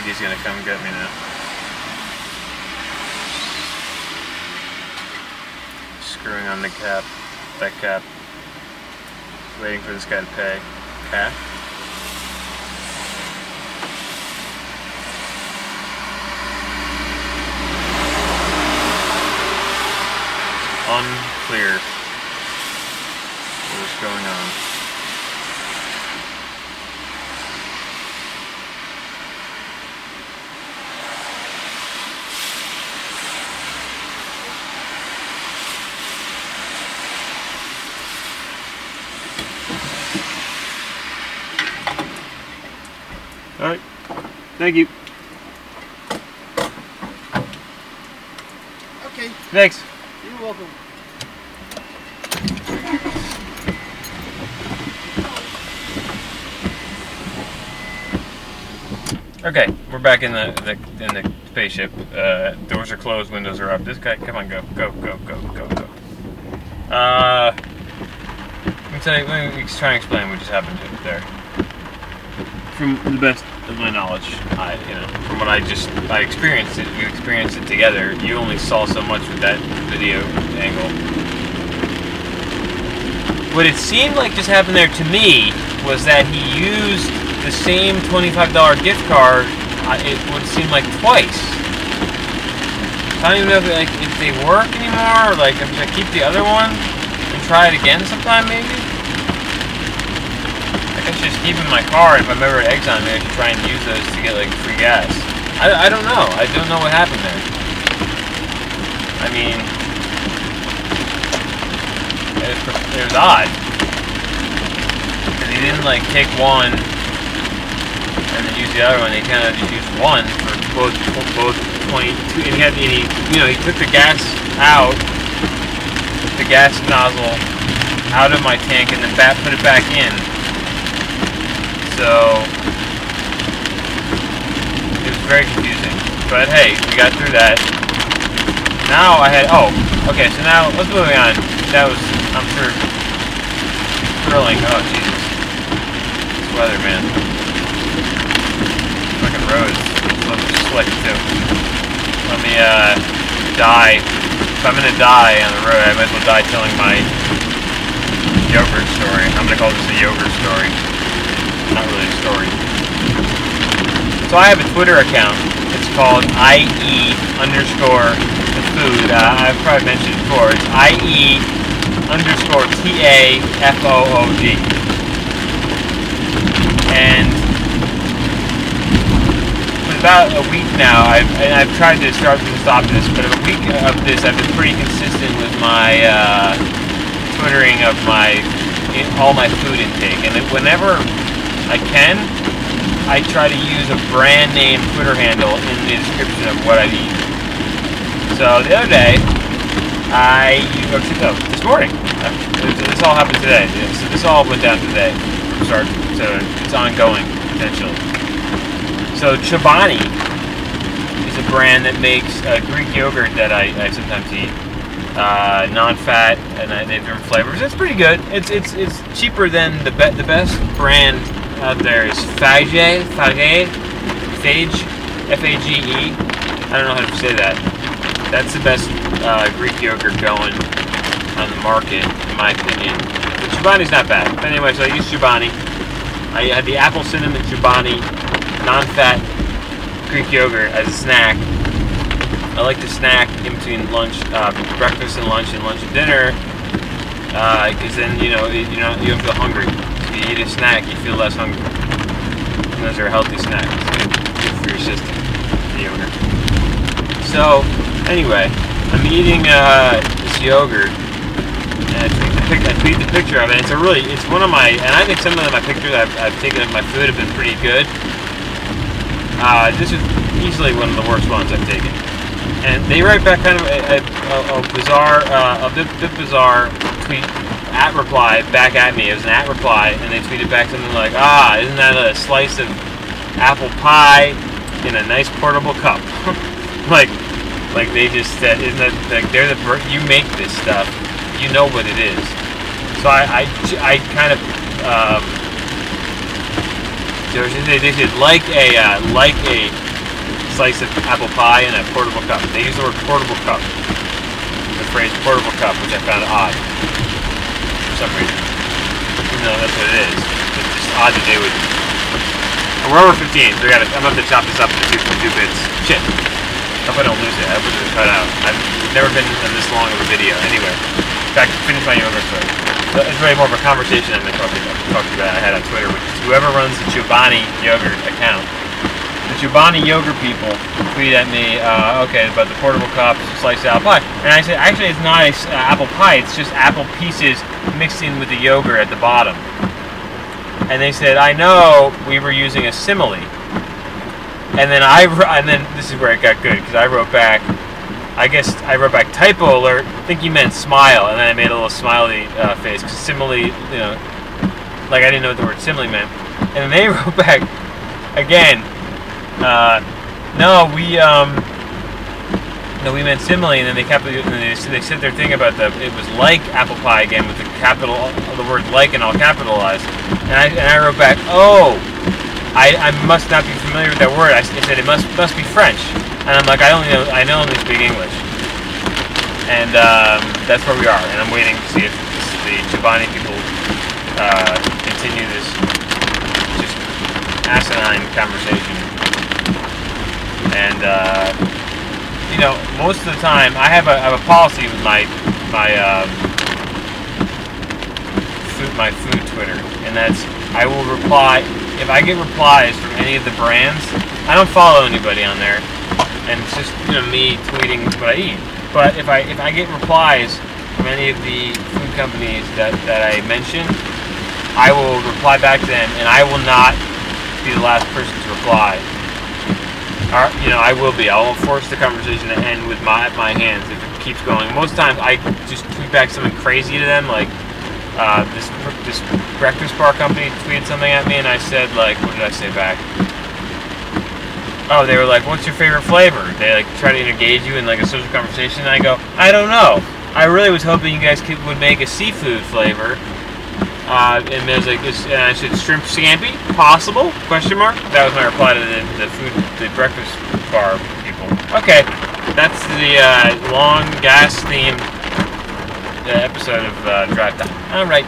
think he's gonna come get me now. Screwing on the cap, that cap. Waiting for this guy to pay. Cap. Unclear what is going on. All right. Thank you. Okay, Thanks. you're welcome. Okay, we're back in the, the in the spaceship. Uh, doors are closed, windows are up. This guy, come on, go, go, go, go, go, go. Uh, let me tell you. Let me try and explain what just happened there. From the best of my knowledge, I you know from what I just I experienced it. We experienced it together. You only saw so much with that video angle. What it seemed like just happened there to me was that he used the same $25 gift card, uh, it would seem like twice. I don't even know if, like, if they work anymore, or like if I keep the other one and try it again sometime maybe. Should just keep in my car. If I'm ever at Exxon, maybe I should try and use those to get like free gas. I, I don't know. I don't know what happened there. I mean, it was, it was odd. Because he didn't like take one and then use the other one. He kind of just used one for both both 22. And he had and he you know he took the gas out, the gas nozzle out of my tank, and then back put it back in. So it was very confusing. But hey, we got through that. Now I had oh okay. So now let's moving on. That was I'm sure thrilling. Oh Jesus, this weather, man fucking roads. Look slick too. Let me uh die. If I'm gonna die on the road, I might as well die telling my yogurt story. I'm gonna call this a yogurt story. Not really a story. So I have a Twitter account. It's called IE underscore the food. Uh, I've probably mentioned it before. It's IE underscore T A F O O D. And about a week now, I've, and I've tried to start to stop this, but a week of this, I've been pretty consistent with my uh, twittering of my all my food intake, and whenever I can, I try to use a brand name Twitter handle in the description of what I eat. So the other day, I used, oh, this morning. This all happened today. This, this all went down today. So it's ongoing potentially. So Chobani is a brand that makes uh, Greek yogurt that I, I sometimes eat. Uh, non-fat and they have different flavors. It's pretty good. It's it's it's cheaper than the be- the best brand out there is Fage Fage Fage F A G E. I don't know how to say that. That's the best uh, Greek yogurt going on the market, in my opinion. But Chobani's not bad. But anyway, so I use Chobani. I had the apple cinnamon Chobani non-fat Greek yogurt as a snack. I like to snack in between lunch, uh, breakfast and lunch, and lunch and dinner, because uh, then you know you know you don't feel hungry. You eat a snack, you feel less hungry. And those are healthy snacks, good, for your system, the. So anyway, I'm eating uh, this yogurt, and I tweet, the the picture of it. It's a really, it's one of my, and I think some of my pictures I've, I've taken of my food have been pretty good. Uh, this is easily one of the worst ones I've taken. And they write back kind of a, a, a bizarre, uh, a bit, bit bizarre tweet at reply back at me. It was an at reply, and they tweeted back something like, "Ah, isn't that a slice of apple pie in a nice portable cup?" like, like they just said, "Isn't that like they're the you make this stuff, you know what it is." So I, I, I kind of. Um, they did like a uh, like a slice of apple pie in a portable cup. They use the word portable cup. The phrase portable cup, which I found odd some reason. Even though that's what it is. It's just odd that they would. We're over 15, so we gotta, I'm gonna have to chop this up into two, two bits. Shit. Hope I don't lose it. I hope it cut out. I've never been in this long of a video. Anyway, back to finish my yogurt story. So it's really more of a conversation I'm talking about I had on Twitter, which is whoever runs the Chobani yogurt account. The Chobani yogurt people tweet at me, uh, okay, but the portable cups, sliced apple pie. And I said, actually, it's not uh, apple pie, it's just apple pieces mixed in with the yogurt at the bottom. And they said, I know we were using a simile. And then I, and then this is where it got good because I wrote back, I guess I wrote back typo alert. I think you meant smile, and then I made a little smiley uh, face because simile, you know, like I didn't know what the word simile meant. And then they wrote back again. Uh, no, we um, no, we meant simile, and then they kept and they, they said their thing about the it was like apple pie again with the capital the word like and all capitalized. And I and I wrote back, oh. I, I must not be familiar with that word. I said it must must be French, and I'm like I only know I know only speak English, and um, that's where we are. And I'm waiting to see if the Chobani people uh, continue this just asinine conversation. And uh, you know, most of the time I have a, I have a policy with my my um, food my food Twitter, and that's I will reply if I get replies from any of the brands, I don't follow anybody on there, and it's just you know me tweeting what I eat. But if I if I get replies from any of the food companies that that I mention, I will reply back to them, and I will not be the last person to reply. You know, I will be. I will force the conversation to end with my my hands if it keeps going. Most times, I just tweet back something crazy to them, like uh, this this breakfast bar company tweeted something at me, and I said like, what did I say back? Oh, they were like, "What's your favorite flavor?" They like try to engage you in like a social conversation. And I go, "I don't know. I really was hoping you guys could, would make a seafood flavor." Uh, and there's like and I said, "Shrimp scampi, possible?" Question mark. That was my reply to the, the food, the breakfast bar people. Okay, that's the uh, long gas themed episode of uh, Drive Time. All right.